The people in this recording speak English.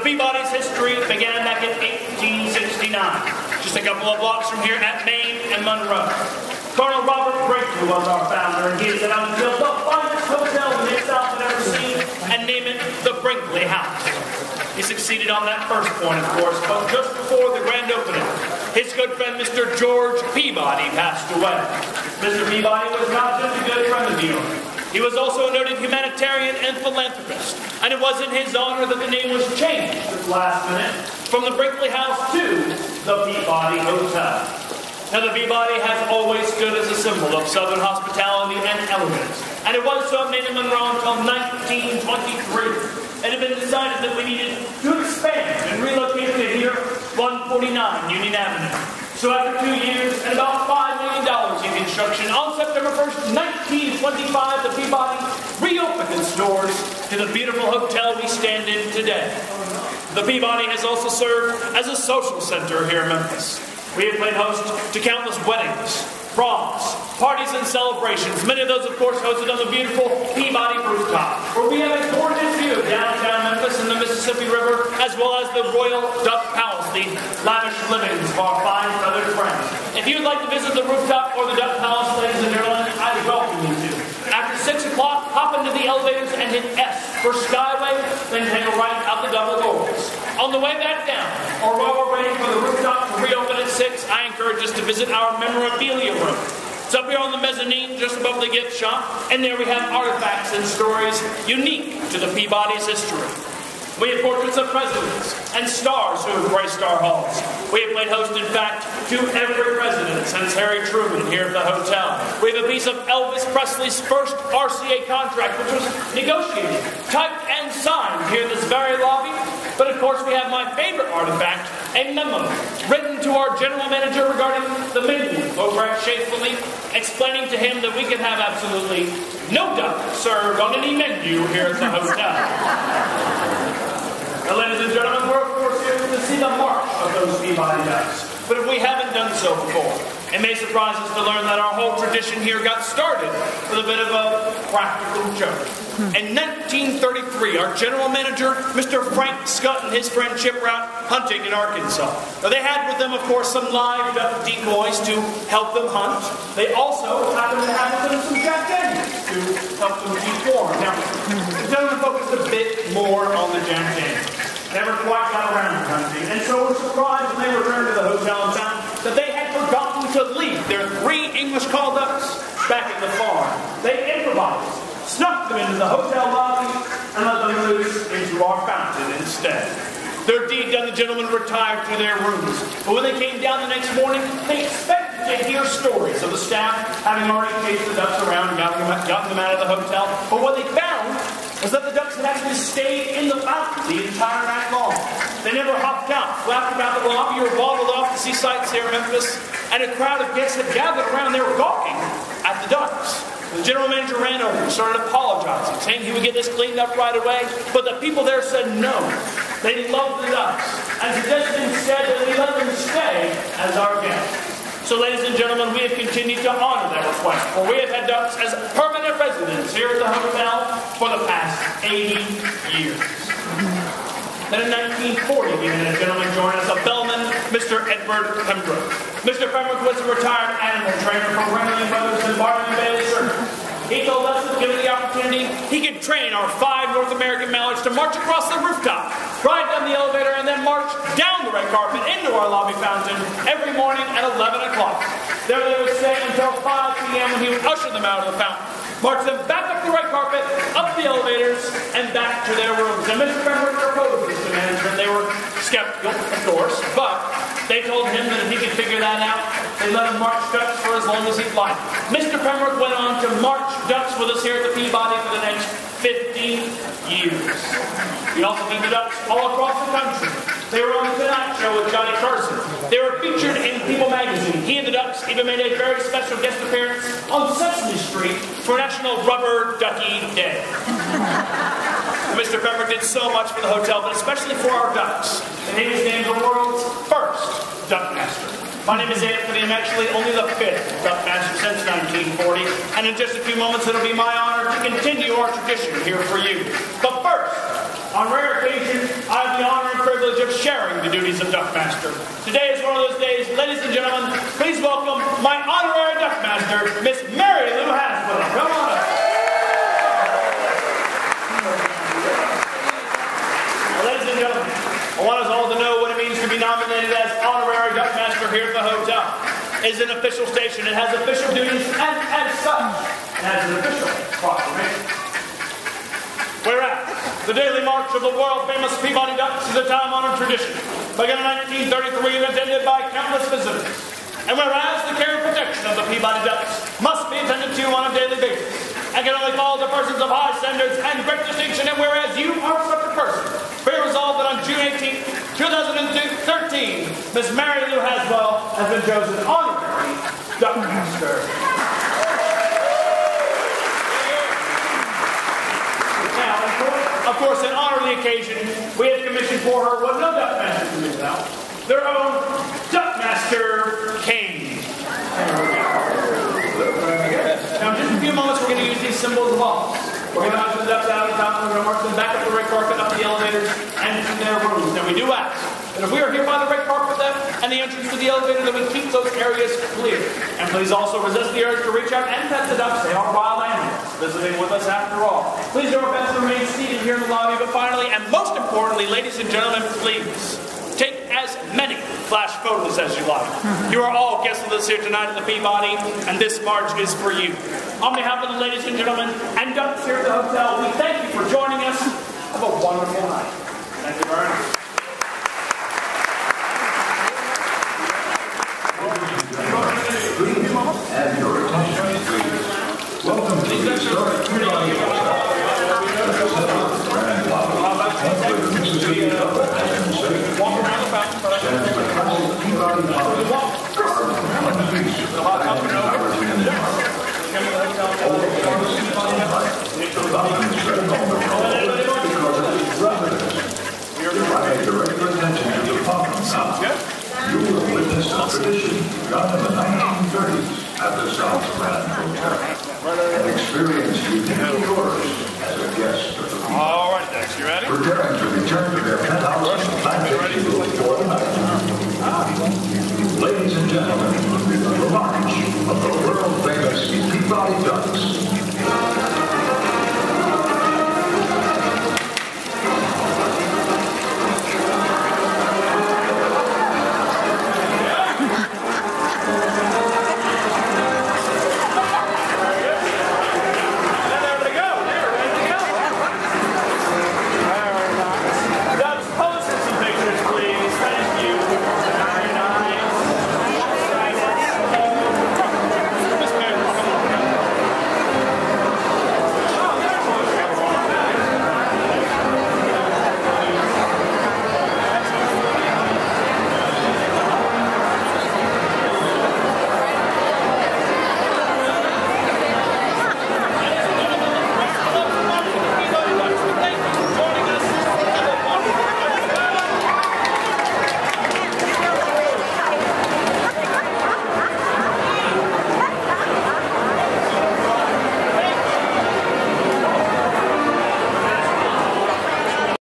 The Peabody's history began back in 1869, just a couple of blocks from here at Main and Monroe. Colonel Robert Breakthrough was our founder, and he is about to the finest hotel the South had ever seen and name it the Brinkley House. He succeeded on that first point, of course, but just before the grand opening, his good friend Mr. George Peabody passed away. Mr. Peabody was not just a good friend of yours, he was also a noted humanitarian and philanthropist and it was in his honor that the name was changed last minute from the Brinkley House to the Peabody Hotel. Now, the Peabody has always stood as a symbol of Southern hospitality and elegance, and it was so Main and Monroe until 1923. It had been decided that we needed to expand and relocate to here, 149 Union Avenue. So after two years and about $5 million in construction, on September 1st, 1925, the Peabody reopened its doors to the beautiful hotel we stand in today. The Peabody has also served as a social center here in Memphis. We have played host to countless weddings, proms, parties, and celebrations. Many of those, of course, hosted on the beautiful Peabody rooftop, where we have a gorgeous view of downtown Memphis and the Mississippi River, as well as the Royal Duck Palace, the lavish livings of our fine feathered friends. If you would like to visit the rooftop or the Duck Palace, ladies and gentlemen, I welcome you to. After 6 o'clock, hop into the elevators and hit S for Skyway, then take a right out the double doors. On the way back down, or while we're waiting for the rooftop to reopen at 6, I encourage us to visit our memorabilia room. It's up here on the mezzanine, just above the gift shop, and there we have artifacts and stories unique to the Peabody's history. We have portraits of presidents and stars who have graced our halls. We have played host, in fact, to every president since Harry Truman here at the hotel. We have a piece of Elvis Presley's first RCA contract, which was negotiated, typed, and signed here in this very lobby. But of course, we have my favorite artifact, a memo written to our general manager regarding the menu over at Chez Philippe, explaining to him that we can have absolutely no duck served on any menu here at the hotel. Now, ladies and gentlemen, we're of course here to see the march of those Peabody Ducks. But if we haven't done so before, it may surprise us to learn that our whole tradition here got started with a bit of a practical joke. Hmm. In 1933, our general manager, Mr. Frank Scott, and his friend Chip were out hunting in Arkansas. Now, they had with them, of course, some live duck decoys to help them hunt. They also happened to have with them some Jack Daniels to help them keep warm. Now, hmm. the gentleman focused a bit more on the Jack Daniels. Never quite got around to hunting, and so were surprised when they returned to the hotel and found that they had forgotten to leave their three English call ducks back at the farm. They improvised, snuck them into the hotel lobby, and let them loose into our fountain instead. Their deed done, the gentlemen retired to their rooms. But when they came down the next morning, they expected to hear stories of the staff having already chased the ducks around and gotten them out of the hotel. But what they found was that the ducks actually stayed in the fountain the entire night long. They never hopped out, flapped about the lobby, or waddled off to see sights here in Memphis, and a crowd of guests had gathered around. They were gawking at the ducks. The general manager ran over started apologizing, saying he would get this cleaned up right away, but the people there said no. They loved the ducks, and suggested instead that we let them stay as our guests. So, ladies and gentlemen, we have continued to honor that request, for we have had ducks as permanent residents here at the hotel for the past 80 years. Then in 1940, we had a gentleman join us, a bellman, Mr. Edward Pembroke. Mr. Pembroke was a retired animal trainer from Ringling Brothers and Barnum Bailey Circus. He told us that given the opportunity, he could train our five North American mallards to march across the rooftop, ride down the elevator, and then march down the red carpet into our lobby fountain every morning at 11 o'clock. There they would stay until 5 p.m. when he would usher them out of the fountain, march them back up the red carpet, up the elevators, and back to their rooms. And Mr. Pembroke proposed this to management. They were skeptical, of course, but they told him that if he could figure that out, they let him march ducks for as long as he'd like. Mr. Pembroke went on to march ducks with us here at the Peabody for the next 15 years. He also did the ducks all across the country. They were on the Tonight Show with Johnny Carson. They were featured in People magazine. He and the Ducks even made a very special guest appearance on Sesame Street for National Rubber Ducky Day. Mr. Pembroke did so much for the hotel, but especially for our ducks. And he was named the world's first duck master. My name is Anthony. I'm actually only the fifth duck master since 1940. And in just a few moments, it'll be my honor to continue our tradition here for you. But first, on rare occasions, I have the honor and privilege of sharing the duties of Duckmaster. Today is one of those days, ladies and gentlemen, please welcome my honorary Duckmaster, Miss Mary Lou Haswell. Come on up. Well, ladies and gentlemen, I want us all to know what it means to be nominated as honorary Here at the hotel. is an official station. It has official duties, and as such, it has an official proclamation. Whereas, the daily march of the world-famous Peabody Ducks is a time-honored tradition, begun in 1933 and attended by countless visitors. And whereas the care and protection of the Peabody Ducks must be attended to on a daily basis, and can only fall to persons of high standards and great distinction, and whereas you are such a person, be resolved that on June 18, 2013, Miss Mary Lou Haswell has been chosen honorary Duckmaster. Now, of course, in honor of the occasion, we have commissioned for her what no Duck Duckmaster can do without. Their own Duckmaster cane. Now, in just a few moments, we're going to use these symbols of office. We're going to the ducks out of the top, and we're going to march them back up the red carpet, up the elevators, and to their rooms. And we do ask that if we are here by the red carpet then, and the entrance to the elevator, that we keep those areas clear. And please also resist the urge to reach out and pet the ducks. They are wild animals visiting with us after all. Please do our best to remain seated here in the lobby, but finally, and most importantly, ladies and gentlemen, please flash photos as you like. You are all guests with us here tonight at the Peabody, and this march is for you. On behalf of the ladies and gentlemen and ducks here at the hotel, we thank you for joining us. Have a wonderful tradition begun in the 1930s at the South Grand Hotel. An experience you can yours as a guest of the people. All right, Dex, you ready? Preparing to return to their penthouse and plantation building for the night. Ladies and gentlemen, the march of the world-famous Peabody Ducks